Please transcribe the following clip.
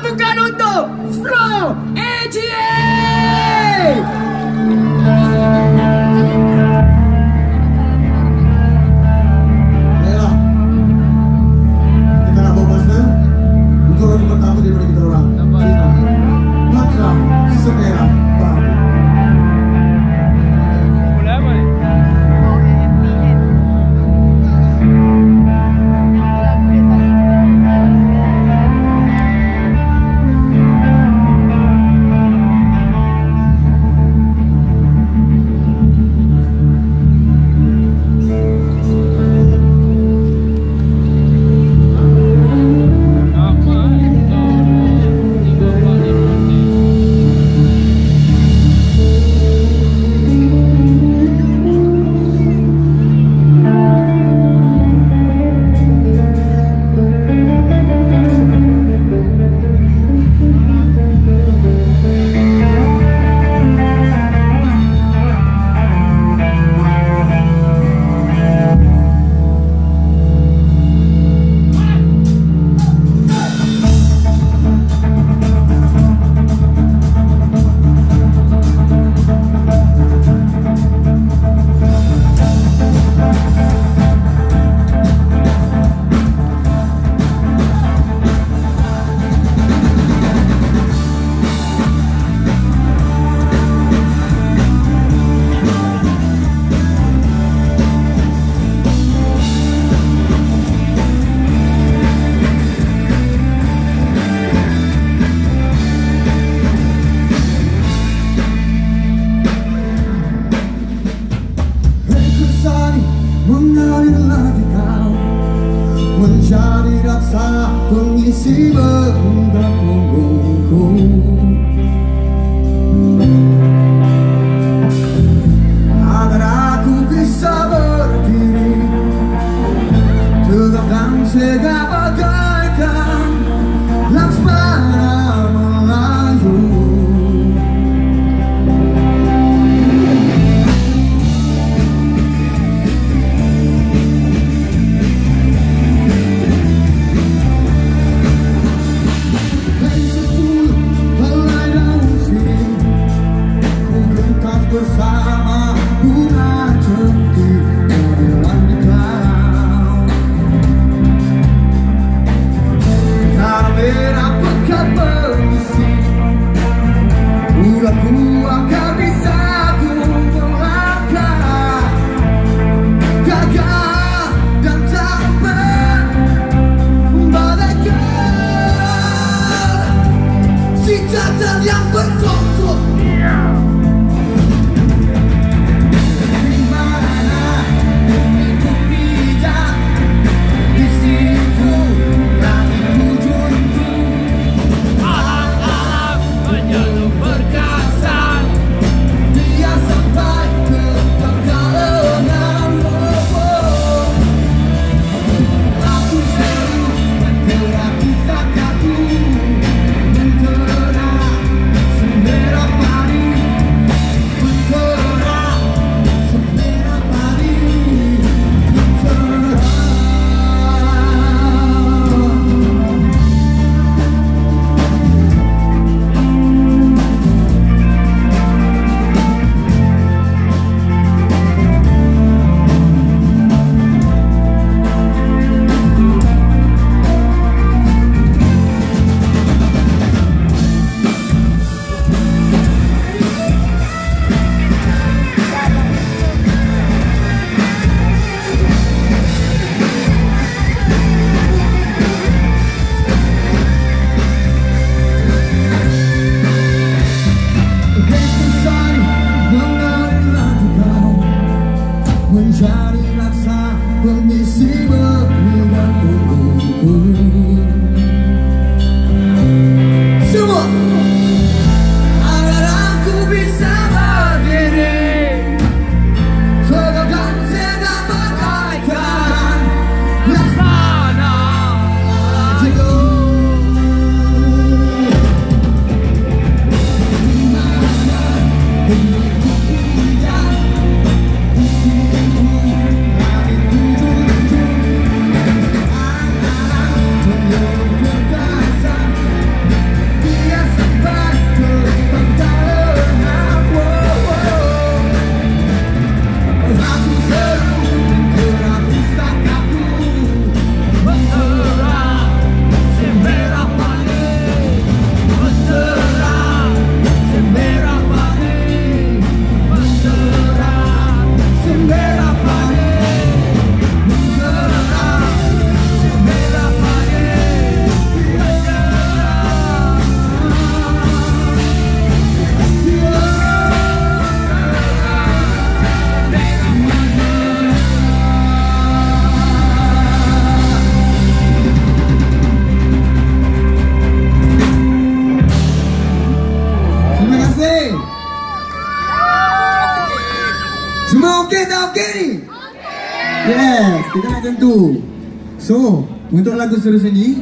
pro garoto From AGA! mencari rasa pengisi benda punggungku. Hey. Semua okey tak okey ni? Yes, kita nak tentu. So, untuk lagu seterusnya ni,